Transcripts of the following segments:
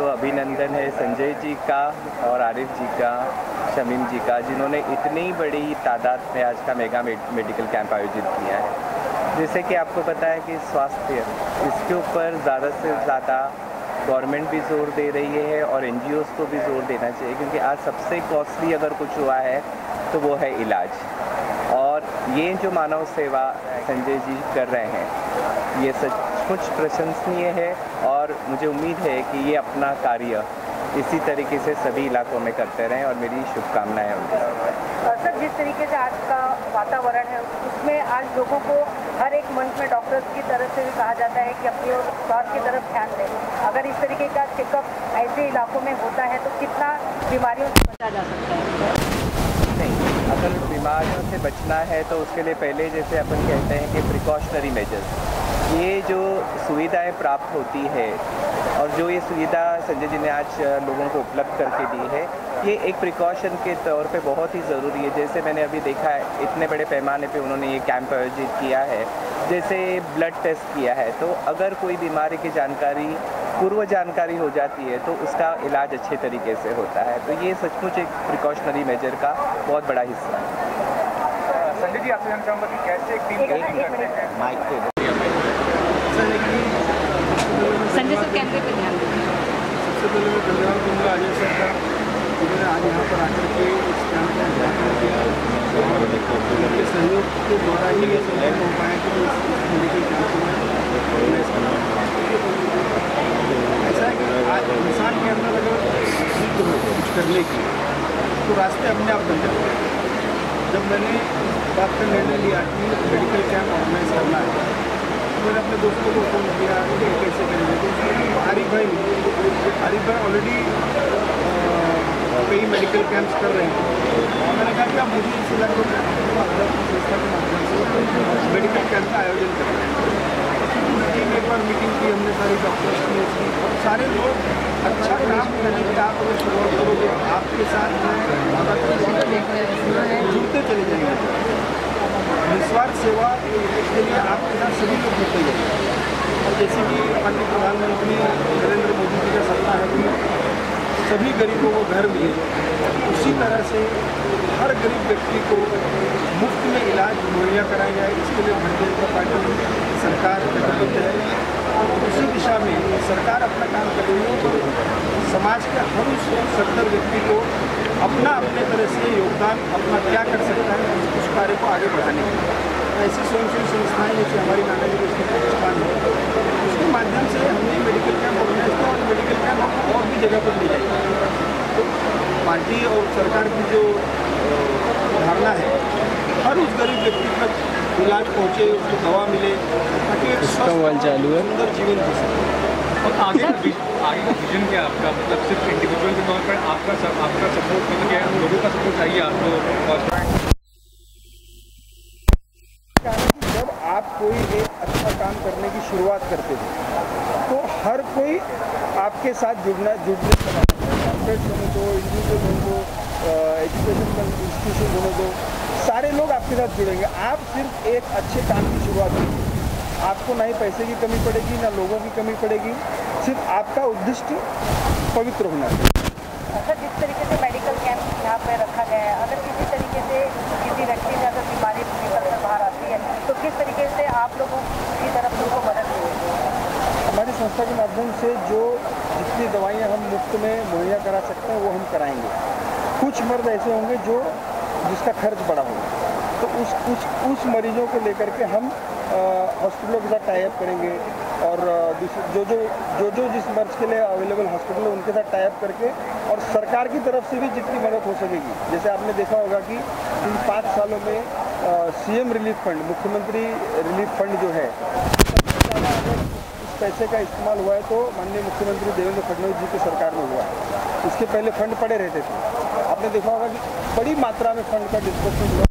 तो अभिनंदन है संजय जी का और आरिफ जी का, शमीम जी का, जिन्होंने इतनी बड़ी तादाद में आज का मेगा मेडिकल कैंप आयोजित किया है। जैसे कि आपको पता है कि स्वास्थ्य इसके ऊपर ज़्यादा से ज़्यादा गवर्नमेंट भी ज़ोर दे रही है और एन को भी ज़ोर देना चाहिए, क्योंकि आज सबसे कॉस्टली अगर कुछ हुआ है तो वो है इलाज। और ये जो मानव सेवा संजय जी कर रहे हैं, ये सचमुच प्रशंसनीय है और मुझे उम्मीद है कि ये अपना कार्य इसी तरीके से सभी इलाकों में करते रहें और मेरी शुभकामनाएँ उनके सर जिस तरीके से आज का वातावरण है उसमें आज लोगों को हर एक मंच में डॉक्टर्स की तरफ़ से भी कहा जाता है कि अपनी और स्वास्थ्य की तरफ़ ध्यान दें। अगर इस तरीके का चेकअप ऐसे इलाकों में होता है तो कितना बीमारियों से बचा जा सकता है? नहीं अगर बीमारियों से बचना है तो उसके लिए पहले जैसे अपन कहते हैं कि प्रिकॉशनरी मेजर्स ये जो सुविधाएँ प्राप्त होती है और जो ये सुविधा संजय जी ने आज लोगों को उपलब्ध करके दी है ये एक प्रिकॉशन के तौर पे बहुत ही ज़रूरी है। जैसे मैंने अभी देखा है इतने बड़े पैमाने पे उन्होंने ये कैंप आयोजित किया है जैसे ब्लड टेस्ट किया है तो अगर कोई बीमारी की जानकारी पूर्व जानकारी हो जाती है तो उसका इलाज अच्छे तरीके से होता है। तो ये सचमुच एक प्रिकॉशनरी मेजर का बहुत बड़ा हिस्सा है। संजय जी आपसे जानना चाहूँगा कि कैसे एक टीम माइक पे संजय सर कैमरे पे ध्यान सबसे पहले मैं धन्यवाद दूँगा अजय सर का जिन्होंने आज यहाँ पर आकर के इस कैंप का उद्घाटन किया और उनके सहयोग के द्वारा ही ये संभव हो पाया कि मेडिकल कैंप करना ऐसा है कि आज इंसान के अंदर अगर कुछ करने की तो रास्ते अपने आप बन जाते हैं। जब मैंने बात का निर्णय लिया कि मेडिकल कैंप ऑर्गेनाइज करना है मैंने अपने दोस्तों को फ़ोन किया कि कैसे करेंगे। तो आरिफ भाई आरिफ भाई ऑलरेडी कई मेडिकल कैंप्स कर रहे हैं। मैंने कहा कि आप मुझे इस इलाके में संस्था के माध्यम से मेडिकल कैंप का आयोजन करें मीटिंग एक बार मीटिंग की, हमने सारे डॉक्टर्स की उसकी और सारे लोग अच्छा काम करने की आप अगर शुरुआत करोगे। आपके साथ जुड़ते चले जाएँगे। निस्वार्थ सेवा के लिए आपके साथ सभी लोग जुटे हैं। और जैसे कि माननीय प्रधानमंत्री नरेंद्र मोदी जी का सपना है कि सभी गरीबों को घर मिले। उसी तरह से हर गरीब व्यक्ति को मुफ़्त में इलाज मुहैया कराया जाए। इसके लिए भारतीय जनता पार्टी सरकार प्रतिबद्ध है। उसी दिशा में सरकार अपना काम कर रही है तो समाज के हर उस सत्तर व्यक्ति को अपना अपने तरह से योगदान अपना क्या कर सकता है उस, कार्य को आगे बढ़ाने के लिए। ऐसी स्वयंसेवी संस्थाएँ जैसे हमारी जी उसकी प्रतिष्ठान है। उसके माध्यम से हमने मेडिकल कैंप ऑर्गेनाइज किया और मेडिकल कैंप हम और भी जगह पर ले जाएँगे। तो पार्टी और सरकार की जो धारणा है हर उस गरीब व्यक्ति तक इलाज पहुँचे उसको दवा मिले ताकि एक स्वस्थ सुंदर जीवन जी सके। और आगे का आगे का विजन क्या आपका? मतलब सिर्फ़ इंडिविजुअल के तौर पर आपका सब आपका सपोर्ट मतलब क्या है? लोगों का सपोर्ट चाहिए आपको? जब आप कोई एक अच्छा काम करने की शुरुआत करते हो तो हर कोई आपके साथ जुड़ना जुड़ने लगा कॉर्पोरेट होने दो इंडिविजुअल होने दो एजुकेशन इंस्टीट्यूशन होने दो। आपके साथ जुड़ेंगे। आप सिर्फ़ एक अच्छे काम की शुरुआत कीजिए। आपको ना ही पैसे की कमी पड़ेगी ना लोगों की कमी पड़ेगी। सिर्फ़ आपका उद्दिष्ट पवित्र होना चाहिए। अच्छा जिस तरीके से मेडिकल कैंप यहाँ पे रखा गया है अगर किसी तरीके से किसी व्यक्ति में अगर बीमारी निकल कर बाहर आती है तो किस तरीके से आप लोगों की तरफ़ से उनको मदद मिलेगी हमारी संस्था के माध्यम से जो जितनी दवाइयाँ हम मुफ़्त में मुहैया करा सकते हैं वो हम कराएँगे। कुछ मर्द ऐसे होंगे जो जिसका खर्च बड़ा होगा तो उस उस उस मरीजों को लेकर के हम हॉस्पिटलों के साथ टाइप करेंगे और जो जो जो जो जिस मर्ज के लिए अवेलेबल हॉस्पिटल है, उनके साथ टाइप करके और सरकार की तरफ़ से भी जितनी मदद हो सकेगी। जैसे आपने देखा होगा कि इन पाँच सालों में सीएम रिलीफ फंड मुख्यमंत्री रिलीफ फंड जो है इस पैसे का इस्तेमाल हुआ है तो माननीय मुख्यमंत्री देवेंद्र फडणवीस जी की सरकार में हुआ है। इसके पहले फंड पड़े रहते थे। आपने देखा होगा कि बड़ी मात्रा में फंड का डिस्बर्समेंट हुआ।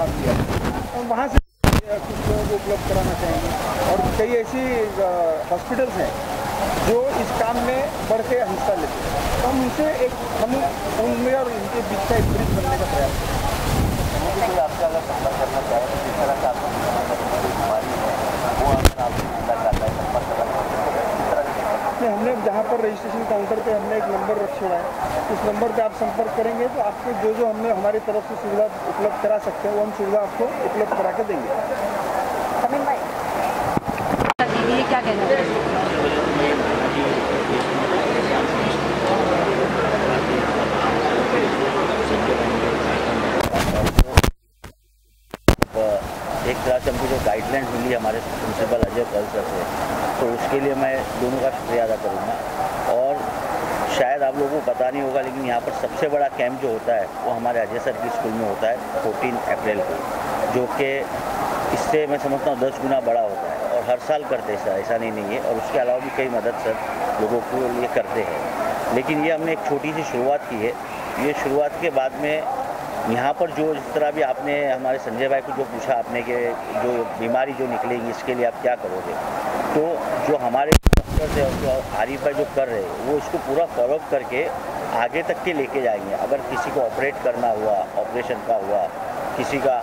उसका किया और वहाँ से कुछ लोगों को उपलब्ध कराना चाहेंगे। और कई ऐसी हॉस्पिटल्स हैं, जो इस काम में बढ़ के हिस्सा लेते हैं। तो हम उनसे एक, हम उनमें और उनके बीच का एक ब्रिज बनने का प्रयास करें आपसे अगर संपर्क करना चाहें तो किस तरह से आपको बीमारी है वो अगर आपको मिलना चाहता है संपर्क करना यहाँ पर रजिस्ट्रेशन काउंटर पे हमने एक नंबर रखा हुआ है। उस नंबर पे आप संपर्क करेंगे तो आपको जो जो हमने हमारी तरफ़ से सुविधा उपलब्ध करा सकते हैं वो हम सुविधा आपको उपलब्ध करा के देंगे। ये क्या कहना एक तरह से हमको जो गाइडलाइन मिली हमारे प्रिंसिपल अजय कल सर से तो उसके लिए मैं दोनों का शुक्रिया अदा करूँगा। और शायद आप लोगों को पता नहीं होगा, लेकिन यहाँ पर सबसे बड़ा कैंप जो होता है, वो हमारे अजय सर की स्कूल में होता है फोर्टीन अप्रैल को, जो कि इससे मैं समझता हूँ दस गुना बड़ा होता है और हर साल करते हैं ऐसा नहीं नहीं है। और उसके अलावा भी कई मदद सर लोगों को लिए करते हैं। लेकिन ये हमने एक छोटी सी शुरुआत की है। ये शुरुआत के बाद में यहाँ पर जो जिस तरह भी आपने, हमारे संजय भाई को जो पूछा, आपने कि जो बीमारी जो निकलेगी, इसके लिए आप क्या करोगे? तो जो हमारे डॉक्टर्स है जो आरिफ भाई जो कर रहे हैं, वो इसको पूरा फॉलोअप करके आगे तक के लेके जाएँगे। अगर किसी को ऑपरेट करना हुआ ऑपरेशन का हुआ, किसी का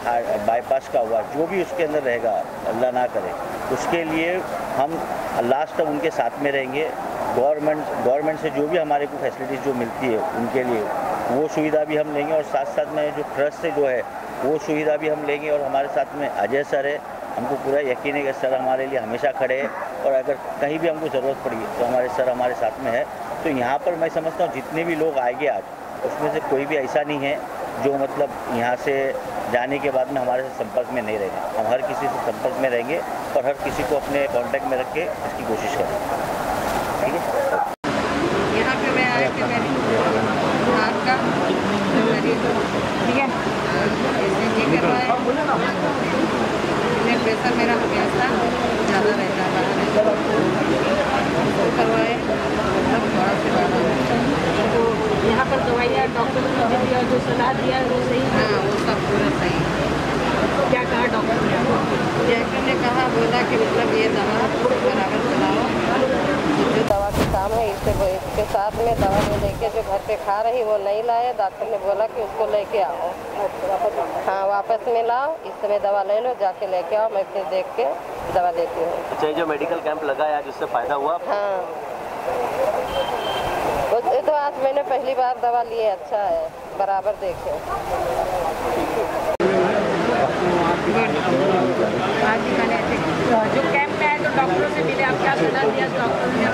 बाईपास का हुआ, जो भी उसके अंदर रहेगा, अल्लाह ना करे, उसके लिए हम लास्ट तक उनके साथ में रहेंगे। गवर्नमेंट गवर्नमेंट से जो भी हमारे को फैसिलिटीज़ जो मिलती है, उनके लिए वो सुविधा भी हम लेंगे और साथ साथ में जो ट्रस्ट से जो है, वो सुविधा भी हम लेंगे और हमारे साथ में अजय सर है हमको पूरा यकीन है कि सर हमारे लिए हमेशा खड़े हैं और अगर कहीं भी हमको ज़रूरत पड़ी तो हमारे सर हमारे साथ में है। तो यहाँ पर मैं समझता हूँ जितने भी लोग आएँगे आज, उसमें से कोई भी ऐसा नहीं है जो मतलब यहाँ से जाने के बाद में हमारे से संपर्क में नहीं रहेंगे। हम हर किसी से संपर्क में रहेंगे और हर किसी को अपने कॉन्टैक्ट में रख के इसकी कोशिश करेंगे। ठीक है? ठीक है ऐसे ये करवाए ब्लड प्रेशर मेरा हमेशा ज़्यादा रहता है उसको करवाए मतलब थोड़ा सा ज़्यादा तो यहाँ पर दवाइयाँ डॉक्टर ने दिया जो सलाह दिया वो सही हाँ वो सब पूरा सही क्या कहा डॉक्टर ने डॉक्टर ने कहा बोला कि मतलब ये दवा बराबर चलाओ जो दवा के काम है इससे वो इसके साथ में दवा में लेके जो घर पे खा रही वो नहीं लाए डॉक्टर ने बोला कि उसको लेके आओ वापस में लाओ इस समय दवा ले लो जाके लेके आओ मैं फिर देख के दवा देती हूँ। अच्छा जो मेडिकल कैंप लगा है आज उससे फ़ायदा हुआ? हाँ। ये तो आज मैंने पहली बार दवा लिए अच्छा है बराबर देखे। जो कैंप में आए तो डॉक्टरों से मिले आप क्या सलाह दिया? डॉक्टर ने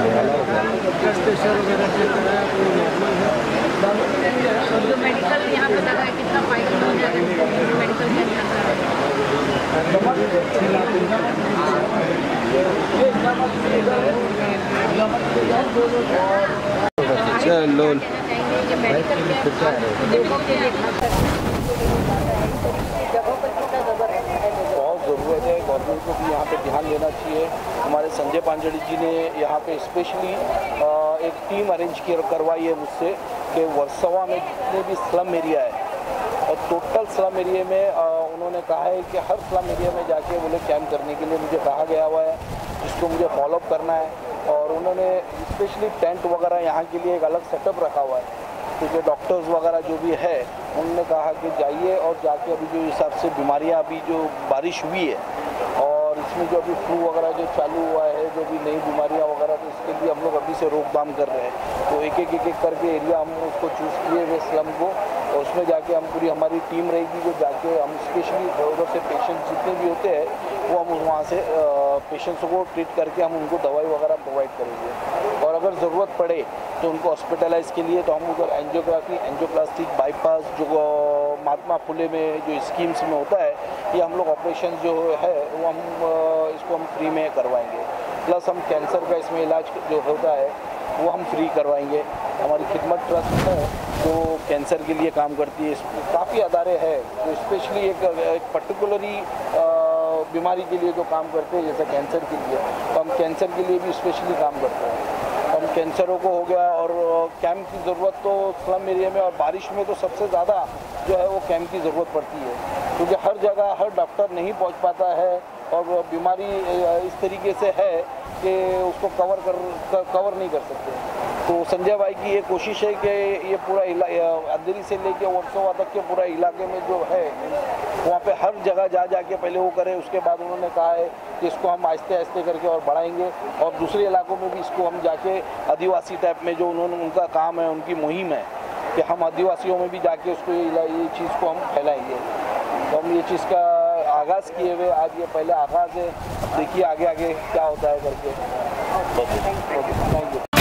जो मेडिकल यहाँ पे लगा है कितना फ़ायदा हो जाएगा मेडिकल चलो के लिए खास जगहों पर कितना ज़बरदस्त है बहुत ज़रूरत है गवर्नमेंट को भी यहाँ पे ध्यान देना चाहिए। हमारे संजय पांजड़ी जी ने यहाँ पे स्पेशली एक टीम अरेंज करवाई है मुझसे कि वर्सवा में जितने भी स्लम एरिया है, और टोटल स्लम एरिया में उन्होंने कहा है कि हर स्लम एरिया में जाके बोले कैंप करने के लिए मुझे कहा गया हुआ है, जिसको मुझे फॉलोअप करना है। और उन्होंने स्पेशली टेंट वगैरह यहाँ के लिए एक अलग सेटअप रखा हुआ है। तो जो डॉक्टर्स वगैरह जो भी है उन्होंने कहा कि जाइए और जाके अभी जो हिसाब से बीमारियाँ अभी जो बारिश हुई है इसमें जो अभी फ्लू वगैरह जो चालू हुआ है, जो भी नई बीमारियाँ वगैरह तो इसके लिए हम लोग अभी से रोकथाम कर रहे हैं। तो एक एक एक एक करके एरिया हम उसको चूज़ किए हुए स्लम को और उसमें जाके हम पूरी हमारी टीम रहेगी जो जाके हम स्पेशली उधर से पेशेंट जितने भी होते हैं, वो हम वहाँ से पेशेंट्स को ट्रीट करके हम उनको दवाई वगैरह प्रोवाइड करेंगे। और अगर ज़रूरत पड़े तो उनको हॉस्पिटलाइज के लिए तो हम उधर एंजियोग्राफी एंजियोप्लास्टिक बाईपास जो महात्मा फुले में जो स्कीम्स में होता है ये हम लोग ऑपरेशन जो है वो हम इसको हम फ्री में करवाएँगे। प्लस हम कैंसर का इसमें इलाज जो होता है वो हम फ्री करवाएँगे। हमारी खिदमत ट्रस्ट है जो कैंसर के लिए काम करती है। काफ़ी अदारे हैं जो स्पेशली एक, एक पर्टिकुलरली बीमारी के लिए जो काम करते हैं जैसे कैंसर के लिए। तो हम कैंसर के लिए भी स्पेशली काम करते हैं। कैंसरों को हो गया और कैम्प की ज़रूरत तो स्लम एरिया में और बारिश में तो सबसे ज़्यादा जो है वो कैम्प की ज़रूरत पड़ती है। क्योंकि हर जगह हर डॉक्टर नहीं पहुँच पाता है और बीमारी इस तरीके से है कि उसको कवर कर, कवर नहीं कर सकते। तो संजय भाई की ये कोशिश है कि ये पूरा इला अंधेरी से लेके वर्सोवा तक के पूरा इलाके में जो है वहाँ पे हर जगह जा जा के पहले वो करें उसके बाद उन्होंने कहा है कि इसको हम आहिस्ते आहिस्ते करके और बढ़ाएँगे और दूसरे इलाकों में भी इसको हम जाके आदिवासी टाइप में जो उन्होंने उनका काम है उनकी मुहिम है कि हम आदिवासियों में भी जाके उसको ये ये चीज़ को हम फैलाएँगे। तो हम ये चीज़ का आगाज़ किए हुए आज ये पहले आगाज़ है। देखिए आगे आगे क्या होता है करके। Thank you